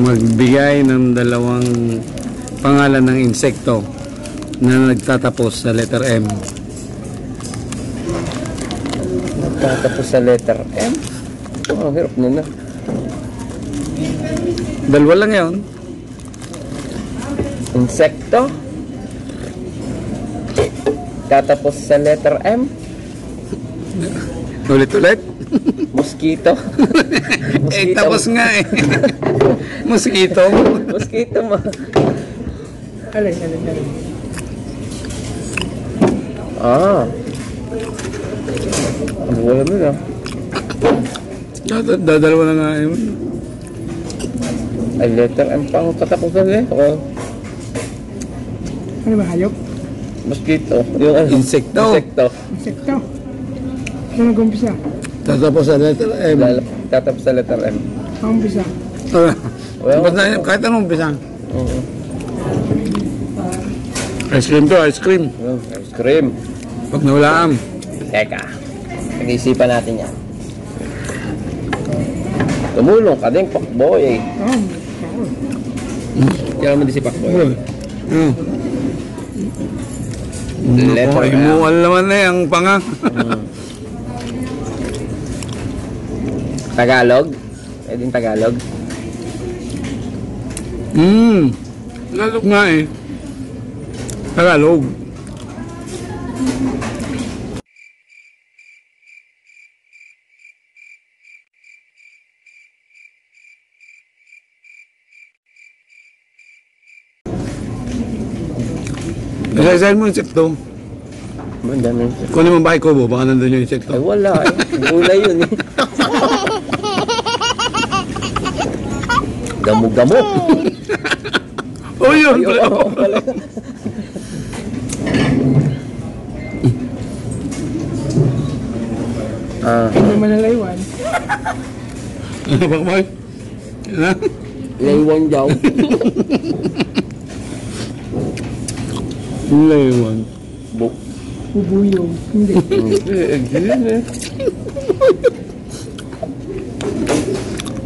magbigay ng dalawang pangalan ng insekto na nagtatapos sa letter M. Tatapos sa letter M. Oh, hirap na na. Dalawa lang yun. Insekto. Tatapos sa letter M. Ulit-ulit. Mosquito. Eh, tapos nga eh. Mosquito. Mosquito mo. Alin, alin, alin. Ah. Ang wala nun ah. Dad- Dadalawa na nga yun. Ay, letter M pa ang katapusan eh. Oh, Ano ba, hayop? mosquito. Yung ano? Insekto. Insekto. Insekto. Saan nag-umpisa? Tatapos sa letter M. Tatapos sa letter M. Ang umpisa. Well, Ba't na, kahit anong umpisa. Oo. Ice cream to, ice cream. Oh, ice cream. Pag nawalaan. Teka. Pag-iisipan natin yan. Tumulong ka din, Pakboy. Oo. oo. Kaya mo din si Pakboy. Hmm. Letter M. muwal naman na eh, ang panga. Tagalog? Pwede yung Tagalog? Hmm. Lalok nga eh. Tagalog. Isa-isahin mo yung insekto. Ang dami. Kunin mo ba ko? Baka nandun yung. Ay, wala eh. Gulay yun eh. Gamo-gamo. Oh, yun. Ay. Ah, Hindi manalaywan. Ano ba? Ano? laywan daw. Laywan. Buk. Bubuyog. Hindi. Eh, yun eh.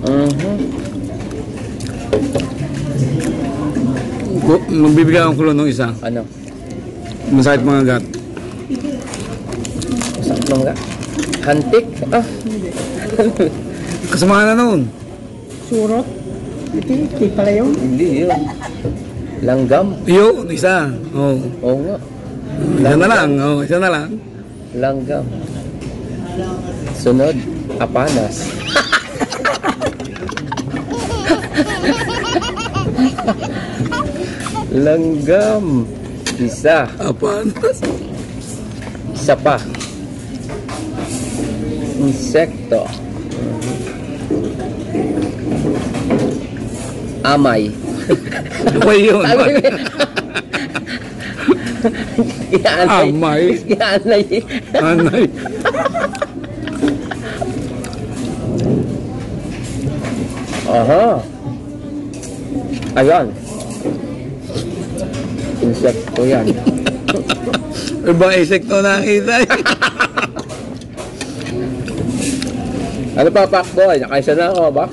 Mhm. Magbibigay akong kulon ng isa. Ano? Masakit mga gat. Sakit lang nga. Hantik? Ah, Kasama na noon. Surot. Ito, ito pala yun. hindi yun. Langgam? Iyo, isa. Oh. Oo nga. Isa na lang. Oh, isa na lang. Langgam. Sunod, apanas. Langgam. Isa. Apan. Isa pa. Insekto. Amay. Abay yun. Ianay. Amay. Ianay. Anay. Aha. Ayan. Insekto yan. Ibang insekto nakita. Ano pa, Pakboy? Nakaisa na ako, ba?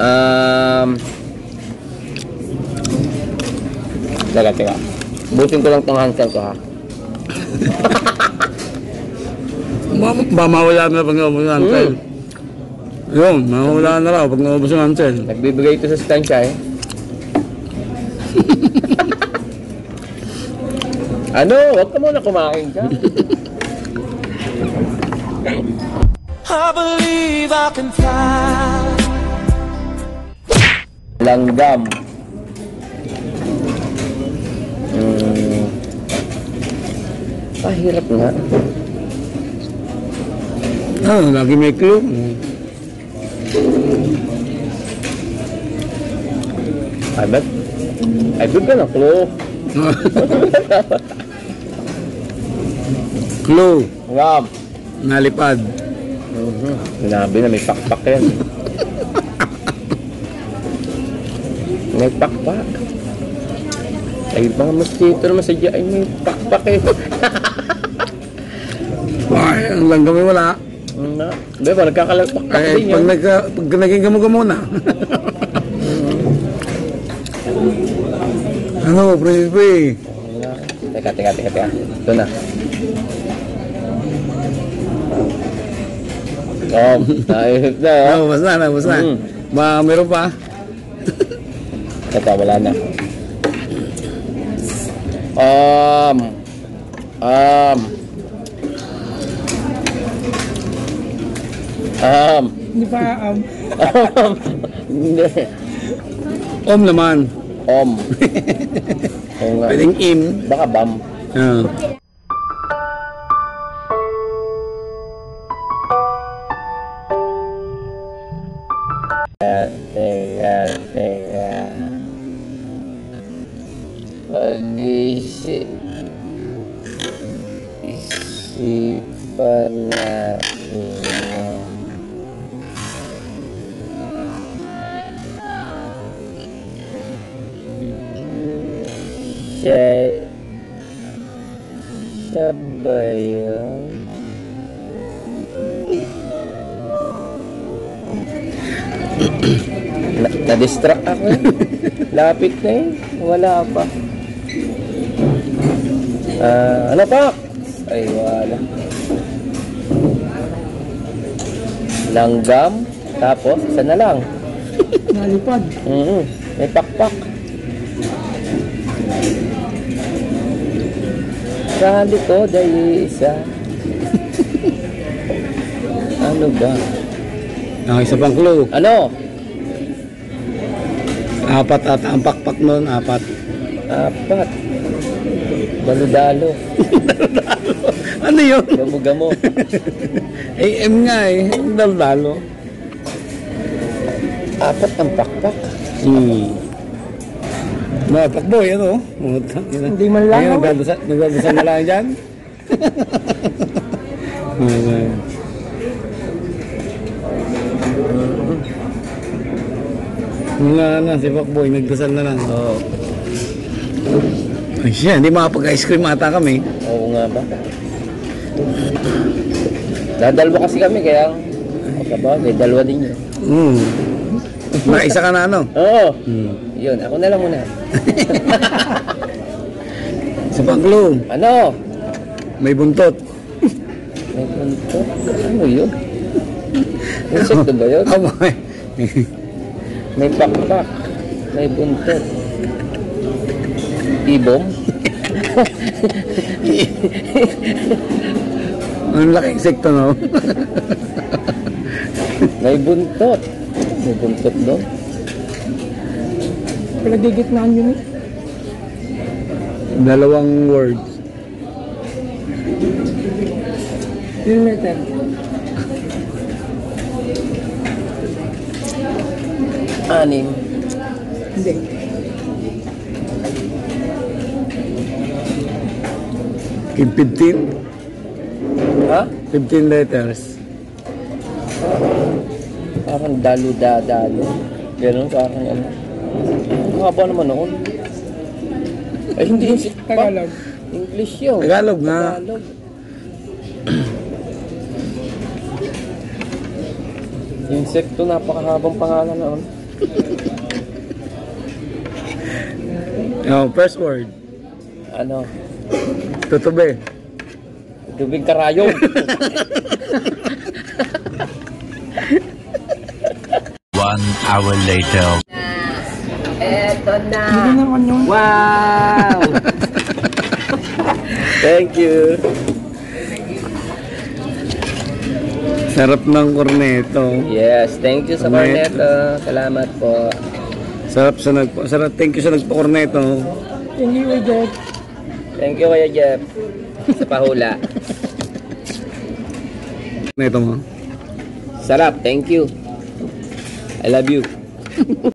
Um, teka, teka. Butin ko lang tong handset ko, ha? Ma- Mamawala na pag naubos ng ansel. Yun, mamawala na raw pag naubos ng ansel. Nagbibigay ito sa stansya, eh. ano? Huwag ka muna kumain ka. I believe I can fly. Langgam. Hmm. Ah, hirap nga. Ah, lagi may clue. Ay, ba't? Ay, ba't ka na, Klo? clue. Ram. Nalipad. Mhm. Sinabi na may pakpak yan. may pakpak. Ay, mga mosquito naman sa ay may pakpak eh. Ay, ang langgam wala. Na, di ba, nagkakalakpak Ay, din pag, yun. nagka, pag naging gamo-gamo na. ano, Bay? Teka, teka, teka, teka. Ito na. Oh, naisip na, oh. Basta na, basta na. Mm. Ba, meron pa? Ito, wala na. Um, um, um, Hindi pa, um, um, hindi. Om naman. Om. Pwedeng im. Baka bam. Ah. Teka, teka. Pag-isip. Isipan natin. Ba yun? Na, na-distract ako. Lapit na eh. Wala pa. Ah, ano pa? Ay, wala. Langgam. Tapos, isa na lang. nalipad. Mhm. May pakpak. Sa likod ay isa. ano ba? Ah, isa pang clue. Ano? Apat at ang pakpak nun, apat. Apat. Baludalo. ano yun? Gamo-gamo. AM nga eh. Daldalo. Apat ang pakpak. Hmm. Mga pakboy, ano? Utang, ina. Hindi man lang Ayun, nagdadasal, nagdadasal na lang dyan. Ayun. Wala na, si Pakboy, nagdasal na lang. Oo. Ay siya, hindi makapag-ice cream ata kami. Oo nga ba? Dadalwa kasi kami kaya Okay ba? May dalawa din yun. Hmm. Naisa ka na ano? Oo. Hmm. Yun, ako na lang muna. Sa panglo, Ano? may buntot. May punto? Ano yun? Insekto ba yun? Abay. May pakpak. May buntot. Ibom? Ang laki insekto, no? May buntot. May buntot doon. Pinagigitnaan yun eh. Dalawang words. Yung letter. Anim. Hindi. Kim 15. Ha? 15 letters. Parang dalu-dadalo. Ganun, parang ano. Ang haba naman noon. Ay, hindi insect pa. Tagalog. English yun. Tagalog nga. Tagalog. Insekto, napakahabang pangalan noon. Oh, first word. Ano? Tutube. Tubig karayom. One hour later. Hindi naman yung wow! Thank you. Sarap ng corneto. Yes, thank you sa Cornet. corneto. Salamat po. Sarap sa nagpo... Sarap, thank you sa nagpo-corneto. hindi Jeff. Thank you, Kuya Jeff. Sa pahula. Corneto mo. Sarap, thank you. I love you.